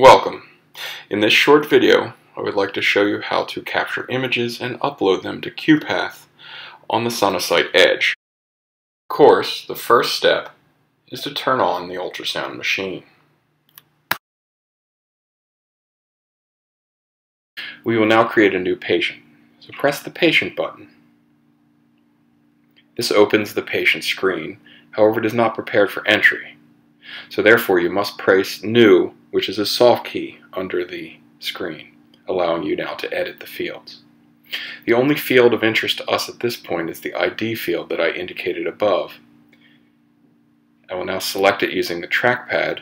Welcome. In this short video, I would like to show you how to capture images and upload them to qPath on the Sonosite Edge. Of course, the first step is to turn on the ultrasound machine. We will now create a new patient. So press the patient button. This opens the patient screen, however it is not prepared for entry. So therefore you must press New, which is a soft key under the screen, allowing you now to edit the fields. The only field of interest to us at this point is the ID field that I indicated above. I will now select it using the trackpad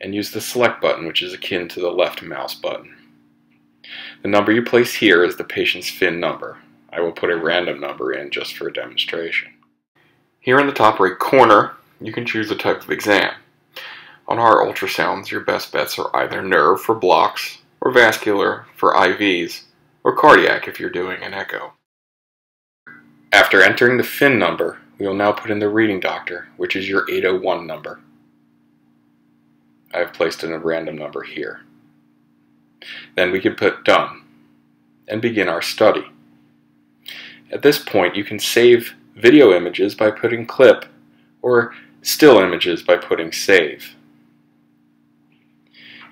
and use the select button which is akin to the left mouse button. The number you place here is the patient's FIN number. I will put a random number in just for a demonstration. Here in the top right corner you can choose the type of exam. On our ultrasounds, your best bets are either nerve for blocks, or vascular for IVs, or cardiac if you're doing an echo. After entering the FIN number, we will now put in the reading doctor, which is your 801 number. I have placed in a random number here. Then we can put done and begin our study. At this point, you can save video images by putting clip or still images by putting Save.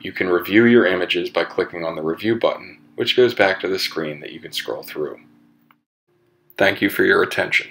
You can review your images by clicking on the Review button, which goes back to the screen that you can scroll through. Thank you for your attention.